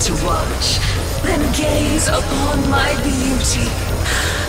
to watch, then gaze upon my beauty.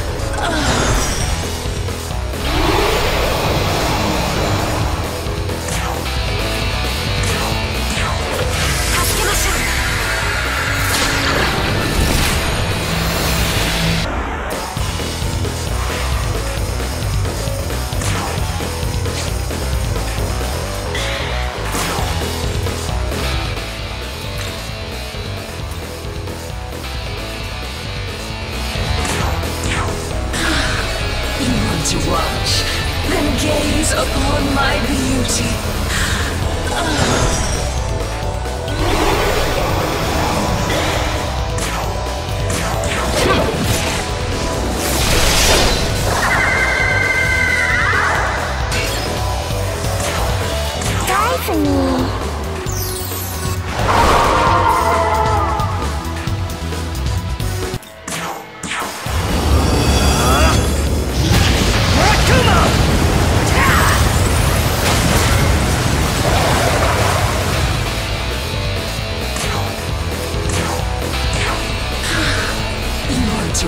To watch, then gaze upon my beauty.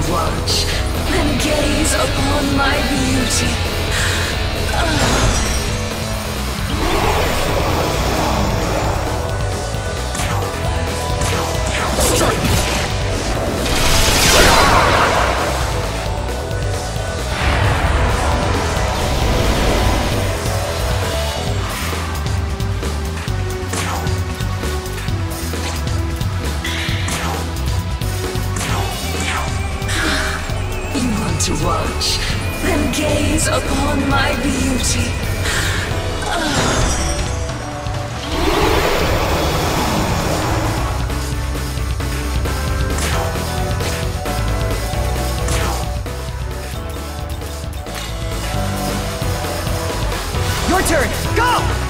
To watch, then gaze upon my beauty. Watch, then gaze upon my beauty. Your turn. Go!